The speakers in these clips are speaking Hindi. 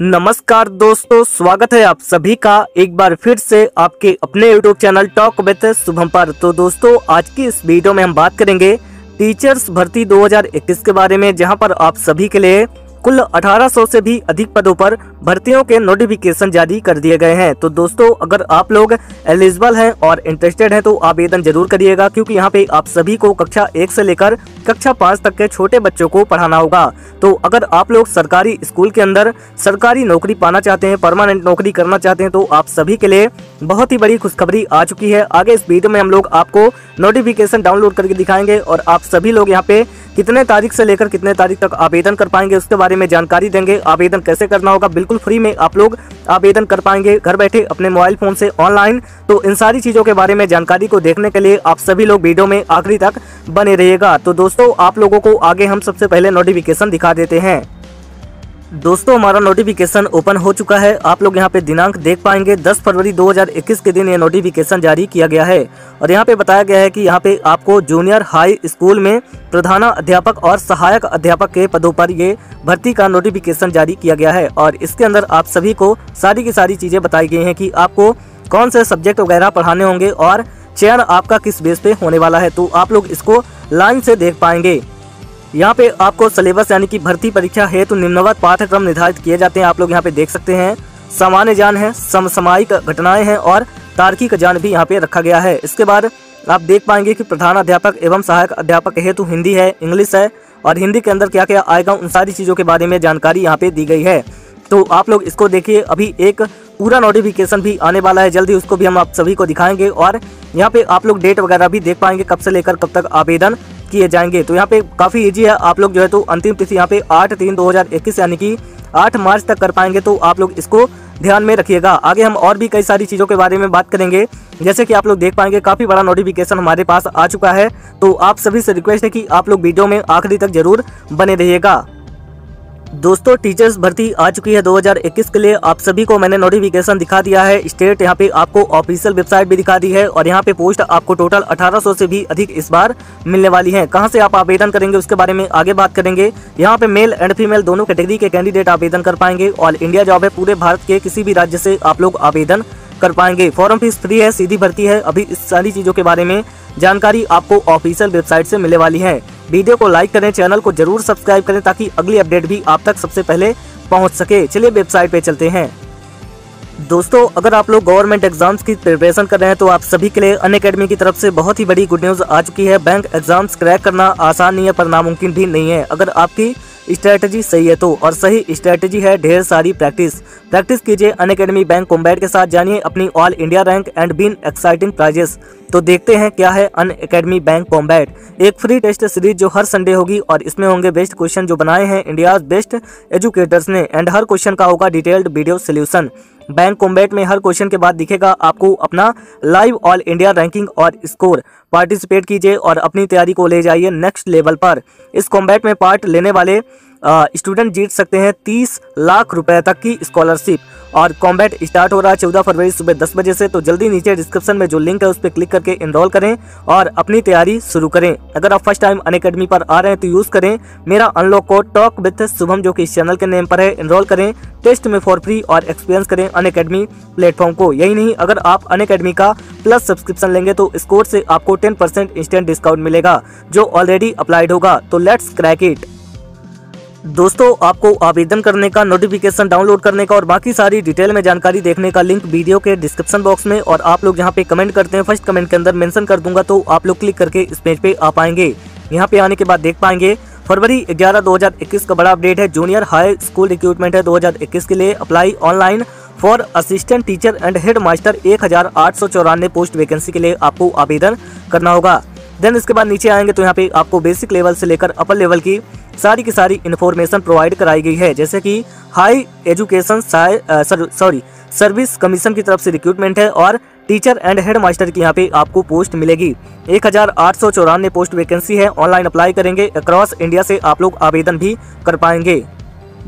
नमस्कार दोस्तों, स्वागत है आप सभी का एक बार फिर से आपके अपने YouTube channel talk with Shubham पर। तो दोस्तों, आज की इस वीडियो में हम बात करेंगे टीचर्स भर्ती 2021 के बारे में, जहाँ पर आप सभी के लिए कुल 1800 से भी अधिक पदों पर भर्तियों के नोटिफिकेशन जारी कर दिए गए हैं। तो दोस्तों, अगर आप लोग एलिजिबल हैं और इंटरेस्टेड हैं तो आवेदन ज़रूर करिएगा, क्योंकि यहाँ पे आप सभी को कक्षा एक से लेकर कक्षा पाँच तक के छोटे बच्चों को पढ़ाना होगा। तो अगर आप लोग सरकारी स्कूल के अंदर सरकारी नौकरी पाना चाहते हैं परमानेंट नौकरी करना चाहते हैं तो आप सभी के लिए बहुत ही बड़ी खुशखबरी आ चुकी है। आगे इस वीडियो में हम लोग आपको नोटिफिकेशन डाउनलोड करके दिखाएँगे और आप सभी लोग यहाँ पे कितने तारीख से लेकर कितने तारीख तक आवेदन कर पाएँगे, उसके बारे में जानकारी देंगे। आवेदन कैसे करना होगा? बिल्कुल फ्री में आप लोग आवेदन कर पाएँगे। घर बैठे अपने मोबाइल फ़ोन से ऑनलाइन। तो इन सारी चीज़ों के बारे में जानकारी को देखने के लिए आप सभी लोग वीडियो में आखिरी तक बने रहिएगा। तो दोस्तों, आप लोगों को आगे हम सबसे पहले नोटिफिकेशन दिखा देते हैं। दोस्तों, हमारा नोटिफिकेशन ओपन हो चुका है। आप लोग यहाँ पे दिनांक देख पाएँगे। 10 फरवरी 2021 के दिन ये नोटिफिकेशन जारी किया गया है। और यहाँ पे बताया गया है कि यहाँ पे आपको जूनियर हाई स्कूल में प्रधाना अध्यापक और सहायक अध्यापक के पदों पर ये भर्ती का नोटिफिकेशन जारी किया गया है। और इसके अंदर आप सभी को सारी की सारी चीज़ें बताई गई है की आपको कौन से सब्जेक्ट वगैरह पढ़ाने होंगे और चयन आपका किस बेस पे होने वाला है। तो आप लोग इसको लाइन से देख पाएँगे। यहाँ पे आपको सिलेबस यानी कि भर्ती परीक्षा हेतु निम्नवत पाठ्यक्रम निर्धारित किए जाते हैं। आप लोग यहाँ पे देख सकते हैं। सामान्य ज्ञान है, समसामयिक घटनाएँ हैं और तार्किक ज्ञान भी यहाँ पे रखा गया है। इसके बाद आप देख पाएँगे कि प्रधान अध्यापक एवं सहायक अध्यापक हेतु हिंदी है, इंग्लिश है और हिंदी के अंदर क्या क्या आएगा, उन सारी चीज़ों के बारे में जानकारी यहाँ पे दी गई है। तो आप लोग इसको देखिए। अभी एक पूरा नोटिफिकेशन भी आने वाला है। जल्दी उसको भी हम आप सभी को दिखाएँगे और यहाँ पे आप लोग डेट वगैरह भी देख पाएँगे कब से लेकर कब तक आवेदन। किए जाएँगे। तो यहाँ पे काफ़ी इजी है। आप लोग जो है तो अंतिम तिथि यहाँ पे आठ तीन दो यानी कि आठ मार्च तक कर पाएँगे। तो आप लोग इसको ध्यान में रखिएगा। आगे हम और भी कई सारी चीज़ों के बारे में बात करेंगे। जैसे कि आप लोग देख पाएँगे, काफ़ी बड़ा नोटिफिकेशन हमारे पास आ चुका है। तो आप सभी से रिक्वेस्ट है कि आप लोग वीडियो में आखिरी तक ज़रूर बने रहिएगा। दोस्तों टीचर्स भर्ती आ चुकी है 2021 के लिए। आप सभी को मैंने नोटिफिकेशन दिखा दिया है। स्टेट यहाँ पे आपको ऑफिशियल वेबसाइट भी दिखा दी है और यहाँ पे पोस्ट आपको टोटल 1800 से भी अधिक इस बार मिलने वाली है। कहाँ से आप आवेदन करेंगे, उसके बारे में आगे बात करेंगे। यहाँ पे मेल एंड फीमेल दोनों कैटेगरी के कैंडिडेट आवेदन कर पाएँगे। ऑल इंडिया जॉब है, पूरे भारत के किसी भी राज्य से आप लोग आवेदन कर पाएँगे। फॉर्म फ़ीस फ्री है, सीधी भर्ती है। अभी इस सारी चीज़ों के बारे में जानकारी आपको ऑफिशियल वेबसाइट से मिलने वाली है। वीडियो को लाइक करें, चैनल को ज़रूर सब्सक्राइब करें ताकि अगली अपडेट भी आप तक सबसे पहले पहुँच सके। चलिए वेबसाइट पे चलते हैं। दोस्तों, अगर आप लोग गवर्नमेंट एग्ज़ाम्स की प्रिपरेशन कर रहे हैं तो आप सभी के लिए अन अकेडमी की तरफ़ से बहुत ही बड़ी गुड न्यूज़ आ चुकी है। बैंक एग्ज़ाम्स क्रैक करना आसान नहीं है पर नामुमकिन भी नहीं है। अगर आपकी स्ट्रेटजी सही है तो और सही स्ट्रेटजी है, ढेर सारी प्रैक्टिस। प्रैक्टिस कीजिए, अन अकेडमी बैंक कॉम्बैट के साथ जानिए अपनी all India rank and win exciting prizes. तो देखते हैं क्या है अन अकेडमी बैंक कॉम्बैट। एक फ्री टेस्ट सीरीज़ जो हर संडे होगी, और इसमें होंगे बेस्ट क्वेश्चन जो बनाए हैं इंडिया बेस्ट एजुकेटर्स ने, एंड हर क्वेश्चन का होगा detailed video solution. Bank combat में हर क्वेश्चन के बाद दिखेगा आपको अपना लाइव ऑल इंडिया रैंकिंग और स्कोर। पार्टिसिपेट कीजिए और अपनी तैयारी को ले जाइए नेक्स्ट लेवल पर। इस कॉम्बैट में पार्ट लेने वाले स्टूडेंट जीत सकते हैं तीस लाख रुपए तक की स्कॉलरशिप। और कॉम्बैट स्टार्ट हो रहा है चौदह फरवरी सुबह दस बजे से तो जल्दी नीचे डिस्क्रिप्शन में जो लिंक है उस पर क्लिक करके इनरोल करें और अपनी तैयारी शुरू करें। अगर आप फ़र्स्ट टाइम अन अकेडमी पर आ रहे हैं तो यूज़ करें। मेरा unlock code talk with Shubham, जो कि इस चैनल के नेम पर है इनरोल करें। टेस्ट में फॉर फ्री और एक्सपीरियंस करें अन अकेडमी प्लेटफॉर्म को। यही नहीं, अगर आप अन अकेडमी का प्लस सब्सक्रिप्शन लेंगे तो इस कोड से आपको टेन परसेंट इंस्टेंट डिस्काउंट मिलेगा, जो ऑलरेडी अप्लाइड होगा। तो लेट्स क्रैक इट दोस्तों, आपको आवेदन करने का नोटिफिकेशन डाउनलोड करने का और बाकी सारी डिटेल में जानकारी देखने का लिंक वीडियो के डिस्क्रिप्शन बॉक्स में और आप लोग यहाँ पे कमेंट करते हैं फ़र्स्ट कमेंट के अंदर मेंशन कर दूँगा तो आप लोग क्लिक करके इस पेज पे आ पाएँगे। यहाँ पे आने के बाद देख पाएँगे, फरवरी ग्यारह दो का बड़ा अपडेट है। जूनियर हाई स्कूल रिक्रूटमेंट है दो हज़ार इक्कीस के लिए। Apply online for assistant teacher and head master एक हज़ार आठ सौ चौरानवे पोस्ट वैकेंसी के लिए आपको आवेदन करना होगा। देन इसके बाद नीचे आएँगे तो यहाँ पे आपको बेसिक लेवल से लेकर अपर लेवल की सारी की सारी इन्फॉर्मेशन प्रोवाइड कराई गई है। जैसे कि high education sorry service commission की तरफ़ से रिक्रूटमेंट है और टीचर एंड हेड मास्टर की यहाँ पे आपको पोस्ट मिलेगी। एक हज़ार आठ सौ चौरानवे पोस्ट वैकेंसी है। ऑनलाइन अप्लाई करेंगे। अक्रॉस इंडिया से आप लोग आवेदन भी कर पाएँगे।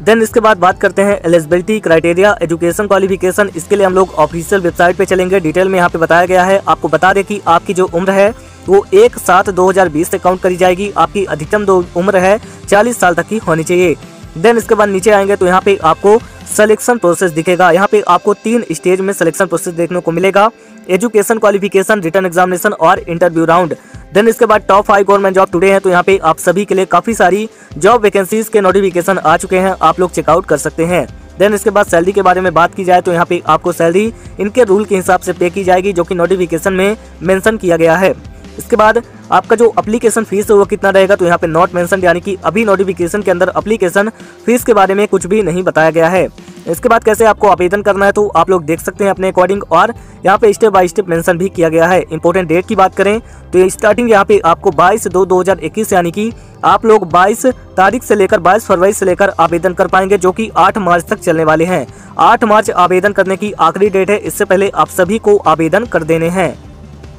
देन इसके बाद बात करते हैं एलिजिबिलिटी क्राइटेरिया एजुकेशन क्वालिफिकेशन इसके लिए हम लोग ऑफिशियल वेबसाइट पे चलेंगे। डिटेल में यहाँ पे बताया गया है। आपको बता दें कि आपकी जो उम्र है वो एक सात दो हज़ार बीस से काउंट करी जाएगी। आपकी अधिकतम उम्र है, चालीस साल तक की होनी चाहिए। देन इसके बाद नीचे आएँगे तो यहाँ पे आपको सिलेक्शन प्रोसेस दिखेगा। यहाँ पे आपको तीन स्टेज में सिलेक्शन प्रोसेस देखने को मिलेगा। एजुकेशन क्वालिफिकेशन रिटर्न एग्जामिनेशन और इंटरव्यू राउंड देन इसके बाद top five government job today हैं तो यहाँ पे आप सभी के लिए काफ़ी सारी जॉब वैकेंसीज के नोटिफिकेशन आ चुके हैं। आप लोग चेकआउट कर सकते हैं। देन इसके बाद सैलरी के बारे में बात की जाए तो यहाँ पे आपको सैलरी इनके रूल के हिसाब से पे की जाएगी, जो कि नोटिफिकेशन में मेंशन किया गया है। इसके बाद आपका जो अप्लीकेशन फ़ीस है वो कितना रहेगा तो यहाँ पे नॉट मेंशन यानी कि अभी नोटिफिकेशन के अंदर अप्लीकेशन फ़ीस के बारे में कुछ भी नहीं बताया गया है। इसके बाद कैसे आपको आवेदन करना है तो आप लोग देख सकते हैं अपने अकॉर्डिंग और यहाँ पे स्टेप बाय स्टेप मेंशन भी किया गया है। इंपॉर्टेंट डेट की बात करें तो स्टार्टिंग यहाँ पे आपको 22 दो 2021 यानी कि आप लोग 22 तारीख से लेकर 22 फरवरी से लेकर आवेदन कर पाएँगे, जो कि 8 मार्च तक चलने वाले हैं। 8 मार्च आवेदन करने की आखिरी डेट है, इससे पहले आप सभी को आवेदन कर देने हैं।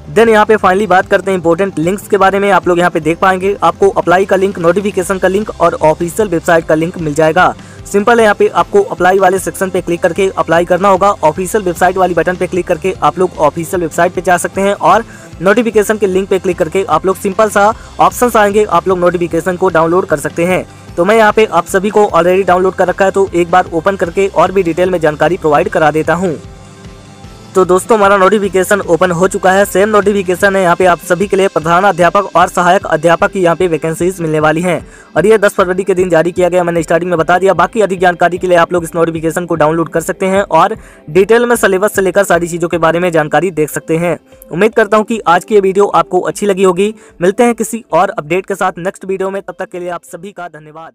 देन यहाँ पे फाइनली बात करते हैं इंपॉर्टेंट लिंक्स के बारे में। आप लोग यहाँ पे देख पाएँगे। आपको अप्लाई का लिंक नोटिफिकेशन का लिंक और ऑफिशियल वेबसाइट का लिंक मिल जाएगा। सिंपल है यहाँ पे। आपको अप्लाई वाले सेक्शन पे क्लिक करके अप्लाई करना होगा। ऑफिशियल वेबसाइट वाली बटन पे क्लिक करके आप लोग ऑफिशियल वेबसाइट पे जा सकते हैं और नोटिफिकेशन के लिंक पे क्लिक करके आप लोग सिंपल सा ऑप्शन आएँगे। आप लोग नोटिफिकेशन को डाउनलोड कर सकते हैं। तो मैं यहाँ पे आप सभी को ऑलरेडी डाउनलोड कर रखा है। तो एक बार ओपन करके और भी डिटेल में जानकारी प्रोवाइड करा देता हूँ। तो दोस्तों, हमारा नोटिफिकेशन ओपन हो चुका है। सेम नोटिफिकेशन है यहाँ पे आप सभी के लिए प्रधान अध्यापक और सहायक अध्यापक की यहाँ पे वैकेंसीज मिलने वाली हैं। और ये 10 फरवरी के दिन जारी किया गया, मैंने स्टार्टिंग में बता दिया। बाकी अधिक जानकारी के लिए आप लोग इस नोटिफिकेशन को डाउनलोड कर सकते हैं और डिटेल में सिलेबस से लेकर सारी चीज़ों के बारे में जानकारी देख सकते हैं। उम्मीद करता हूँ की आज की ये वीडियो आपको अच्छी लगी होगी। मिलते हैं किसी और अपडेट के साथ नेक्स्ट वीडियो में। तब तक के लिए आप सभी का धन्यवाद।